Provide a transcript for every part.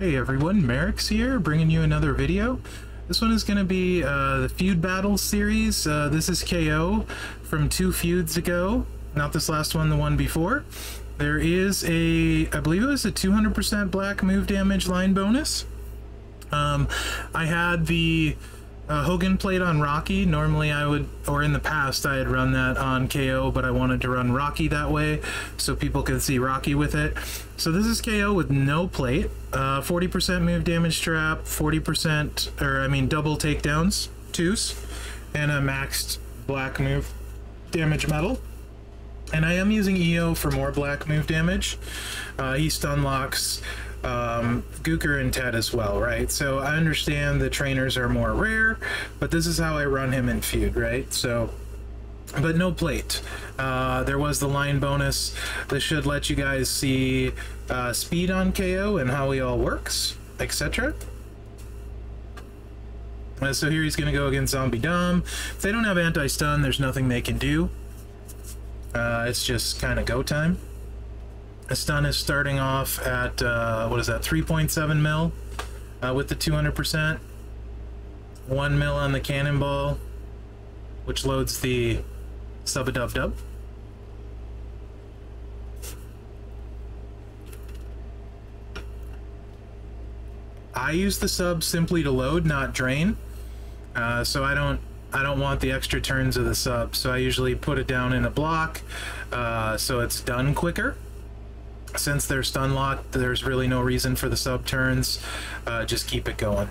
Hey everyone, Mherex here, bringing you another video. This one is going to be uh, the Feud Battles series. Uh, this is KO from two feuds ago, not this last one, the one before. There is a, I believe it was a 200% black move damage line bonus. Um, I had the uh, Hogan plate on Rocky. Normally I would, or in the past I had run that on KO, but I wanted to run Rocky that way so people could see Rocky with it. So this is KO with no plate, 40% uh, move damage trap, 40%, or I mean double takedowns, twos, and a maxed black move damage metal. And I am using EO for more black move damage. Uh, he stun locks um, Gooker and Ted as well, right? So I understand the trainers are more rare, but this is how I run him in feud, right? So, but no plate. Uh, there was the line bonus. This should let you guys see uh, speed on KO and how he all works, etc. Uh, so here he's going to go against Zombie Dom. If they don't have anti-stun, there's nothing they can do. Uh, it's just kind of go time. The stun is starting off at, uh, what is that, 3.7 mil uh, with the 200%. 1 mil on the cannonball, which loads the sub-a-dub-dub. I use the sub simply to load, not drain. Uh, so I don't I don't want the extra turns of the sub, so I usually put it down in a block uh, so it's done quicker since they're stun locked, there's really no reason for the sub turns. Uh, just keep it going.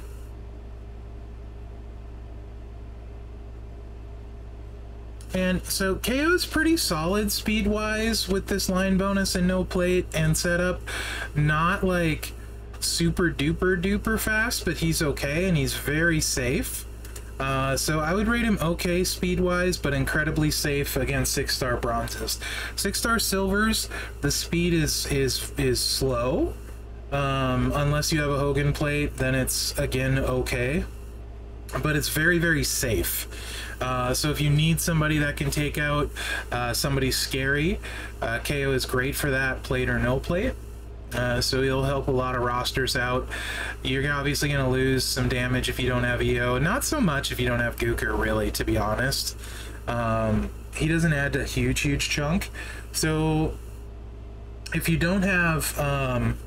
And so KO is pretty solid speed-wise with this line bonus and no plate and setup. Not like super duper duper fast, but he's okay and he's very safe. Uh, so I would rate him okay speed-wise, but incredibly safe against six-star bronzes. Six-star silvers, the speed is is is slow. Um, unless you have a Hogan plate, then it's again okay. But it's very very safe. Uh, so if you need somebody that can take out uh, somebody scary, uh, KO is great for that, plate or no plate. Uh, so he'll help a lot of rosters out. You're obviously going to lose some damage if you don't have EO. Not so much if you don't have Gooker, really, to be honest. Um, he doesn't add a huge, huge chunk. So if you don't have um,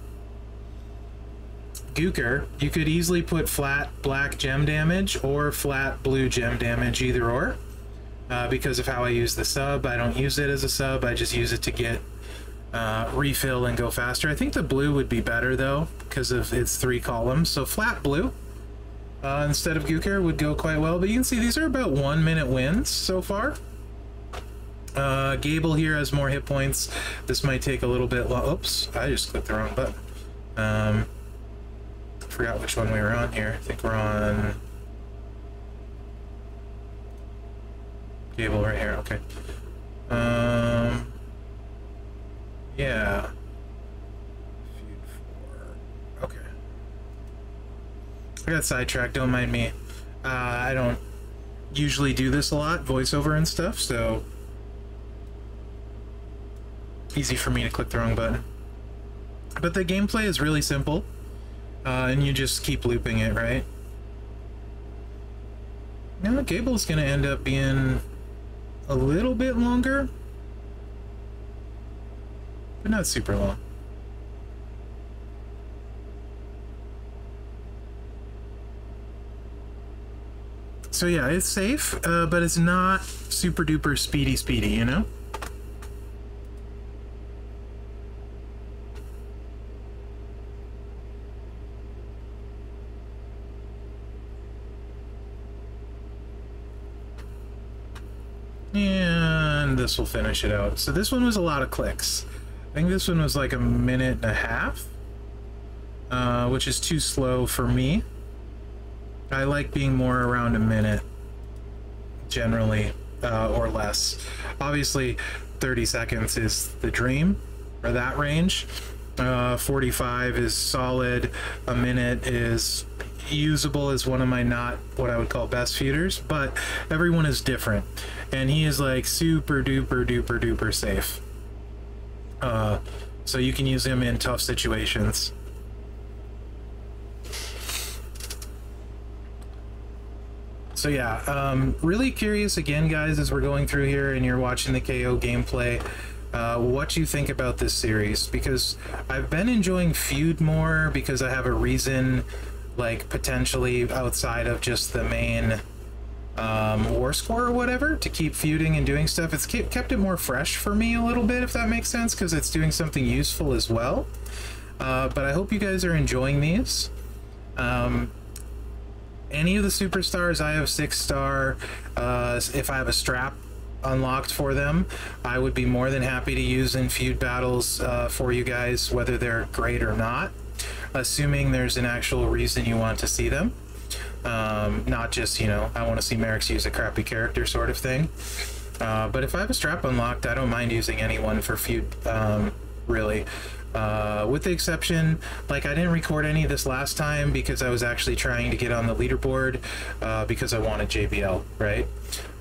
Gooker, you could easily put flat black gem damage or flat blue gem damage, either or. Uh, because of how I use the sub, I don't use it as a sub, I just use it to get uh, refill and go faster. I think the blue would be better though, because of its three columns. So flat blue uh, instead of Gooker would go quite well. But you can see these are about one minute wins so far. Uh, Gable here has more hit points. This might take a little bit. Oops, I just clicked the wrong button. Um, forgot which one we were on here. I think we're on Gable right here. Okay. Um, yeah. Feud four. Okay. I got sidetracked, don't mind me. Uh, I don't usually do this a lot, voiceover and stuff, so easy for me to click the wrong button. But the gameplay is really simple, uh, and you just keep looping it, right? Now Gable's gonna end up being a little bit longer, but not super long. So yeah, it's safe, uh, but it's not super duper speedy speedy, you know? And this will finish it out. So this one was a lot of clicks. I think this one was like a minute and a half, uh, which is too slow for me. I like being more around a minute, generally, uh, or less. Obviously, 30 seconds is the dream, or that range. Uh, 45 is solid. A minute is usable as one of my not what I would call best feeders, but everyone is different. And he is like super duper duper duper safe. Uh, so you can use him in tough situations. So yeah, um, really curious again, guys, as we're going through here and you're watching the KO gameplay, uh, what you think about this series because I've been enjoying Feud more because I have a reason, like potentially outside of just the main um, war score or whatever, to keep feuding and doing stuff. It's kept it more fresh for me a little bit, if that makes sense, because it's doing something useful as well. Uh, but I hope you guys are enjoying these. Um, any of the superstars, I have six star. Uh, if I have a strap unlocked for them, I would be more than happy to use in feud battles uh, for you guys, whether they're great or not, assuming there's an actual reason you want to see them. Um, not just, you know, I want to see Mherex use a crappy character sort of thing. Uh, but if I have a strap unlocked, I don't mind using anyone for feud, um, really. Uh, with the exception, like I didn't record any of this last time because I was actually trying to get on the leaderboard uh, because I wanted JBL, right?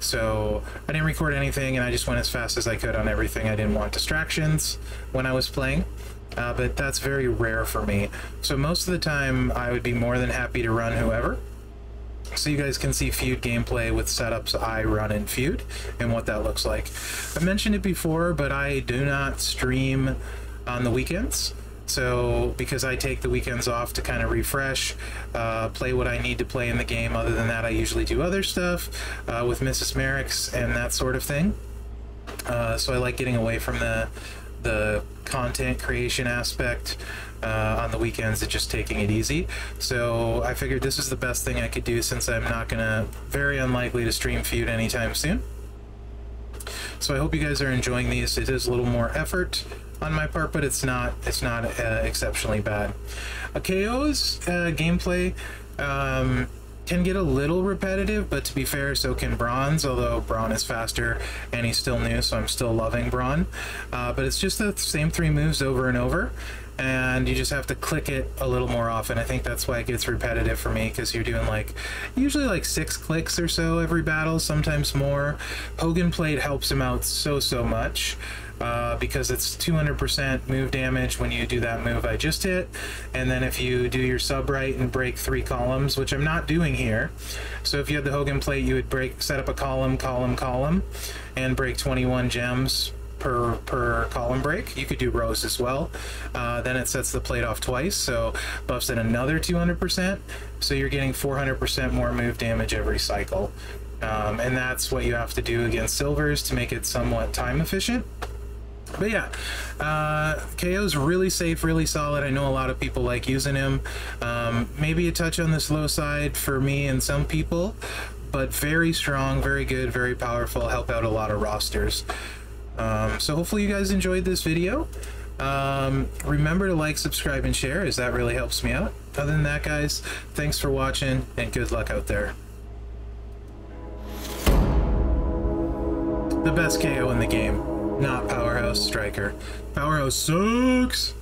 So I didn't record anything and I just went as fast as I could on everything. I didn't want distractions when I was playing. Uh, but that's very rare for me. So most of the time, I would be more than happy to run whoever. So you guys can see Feud gameplay with setups I run in Feud and what that looks like. I mentioned it before, but I do not stream on the weekends. So, because I take the weekends off to kind of refresh, uh, play what I need to play in the game. Other than that, I usually do other stuff uh, with Mrs. Mherex and that sort of thing. Uh, so I like getting away from the the content creation aspect uh, on the weekends and just taking it easy. So I figured this is the best thing I could do since I'm not gonna, very unlikely to stream feud anytime soon. So I hope you guys are enjoying these. It is a little more effort on my part, but it's not it's not uh, exceptionally bad. A KO's uh, gameplay um, can get a little repetitive, but to be fair, so can Braun's, although Braun is faster and he's still new, so I'm still loving Braun. Uh, but it's just the same three moves over and over, and you just have to click it a little more often. I think that's why it gets repetitive for me, because you're doing like, usually like six clicks or so every battle, sometimes more. Hogan Plate helps him out so, so much uh, because it's 200% move damage when you do that move I just hit. And then if you do your sub right and break three columns, which I'm not doing here. So if you had the Hogan plate, you would break, set up a column, column, column, and break 21 gems per per column break. You could do rows as well. Uh, then it sets the plate off twice, so buffs it another 200%. So you're getting 400% more move damage every cycle. Um, and that's what you have to do against silvers to make it somewhat time efficient. But yeah, uh, KO's really safe, really solid. I know a lot of people like using him. Um, maybe a touch on the slow side for me and some people, but very strong, very good, very powerful, help out a lot of rosters. Um, so hopefully you guys enjoyed this video. Um, remember to like, subscribe, and share as that really helps me out. Other than that, guys, thanks for watching and good luck out there. The best KO in the game not Powerhouse Striker. Powerhouse sucks!